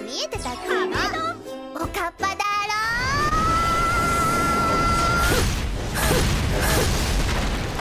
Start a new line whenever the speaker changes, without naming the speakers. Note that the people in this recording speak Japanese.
見えてたっけな？